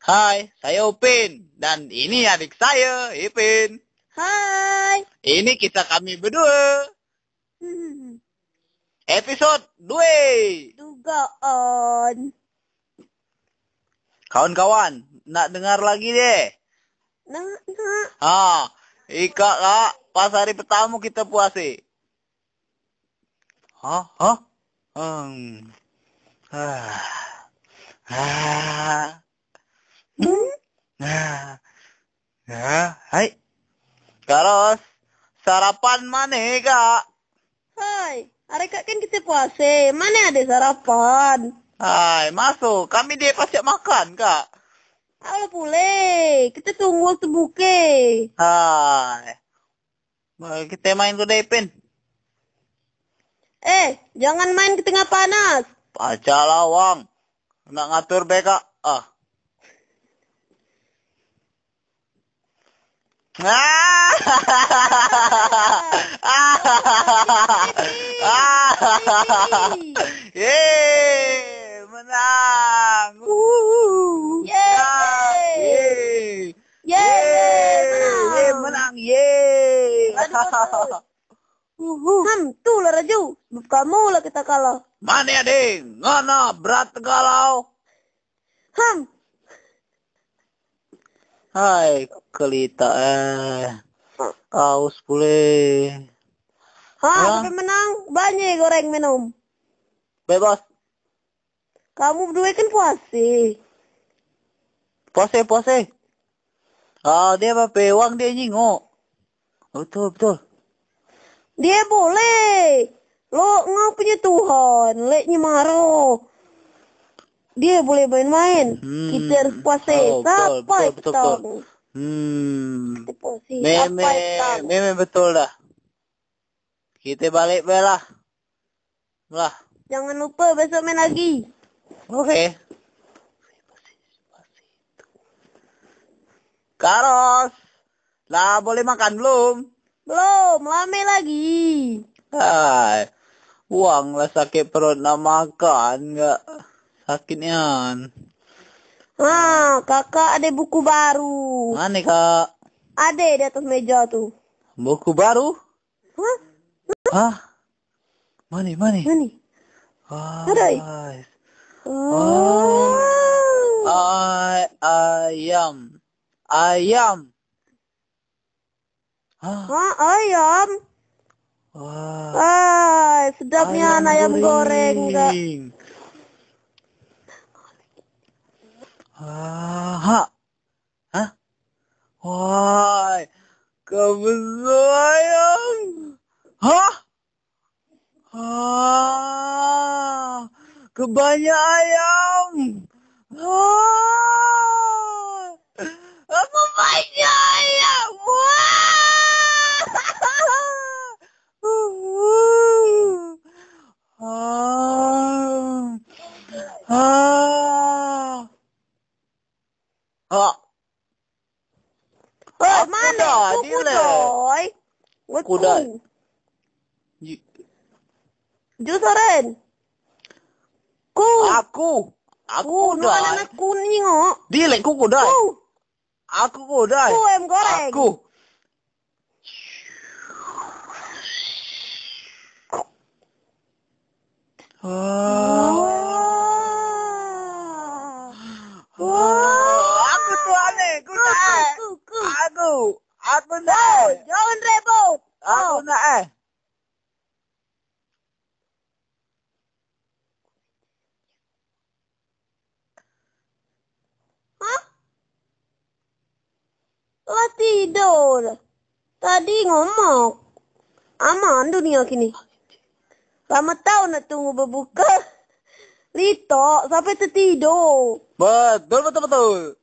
Hai, saya Upin. Dan ini adik saya, Ipin. Hai. Ini kisah kami berdua. Hmm, Episode 2. dugaan. Kawan-kawan, nak dengar lagi deh. Nah, nah. Ah, Ika kak, pas hari pertama kita puasa. Hah? Hah? Hmm. Ah. Ah. Hmm? Ah. Ah. Hai. Terus, sarapan kak? Hai. Hari kak kan kita puasa. Mana ada sarapan? Hai, masuk. Kami dia pasti makan, Kak. Halo pule. Kita tunggu waktu buke. Hai. Mari Kita main kuda Ipin. Eh, jangan main ke tengah panas. Baca lawang. Nak ngatur beka. Ah. Ah. Ham, tu lah Raju. Sebab kamu lah kita kalah. Mana ya, Ding? Ngana berat galau. Ham, Hai, kelita eh. Kaus pule. ha, Ya. menang. Banyak goreng minum. Bebas. Kamu berdua kan puasa. Pose, pose. Ah, dia apa pewang dia nyingok. Betul, betul. Dia boleh. Lo ngau punya Tuhan. Leknya marah. Dia boleh main-main. Hmm. Kita harus puasa. Oh, betul, Sampai betul, betul, petang. betul. Hmm. Kita puasa. Meme betul dah. Kita balik belah. Lah. Jangan lupa besok main lagi. Oke. Karos. Lah, boleh makan belum? Belum. Lama lagi. Hai. Uang lah sakit perut nak makan enggak. Sakitnya. Ha, kakak ada buku baru. Mana kak? Ada di atas meja tuh. Buku baru? Hah? Hah? Mana, mana? Mana? Ada. Hai. Oh. Ay, ayam. Ayam. Hah? Ha, ayam. Wah. Ah, sedapnya ayam, ayam goreng enggak? Ah, ha. Hah? Wah. Kebesul ayam. Hah? Ah. Kebanyak ayam. Ah. Apa banyak ayam? Wah. Ah. Ah. Ah. Oh, Apa mana? dah, Kuku dia lah. coy. Kuda. Kuda. Y- Jus oren. Ku. Aku. Aku Ku, no dah. anak ku nyingok. Dia lek kuku dah. Ku. Aku ku dah. Ku em goreng. Aku. Ah. Wah. Wah, aku aku Ku, nak eh. ku, ku. Aku, aku nak Oh, eh. jangan rebut. Aku Oh. nak eh. Hah? Lah tidur. Tadi ngomong. Aman dunia kini. Lama tahu nak tunggu berbuka. Lito sampai tertidur. Betul, betul, betul.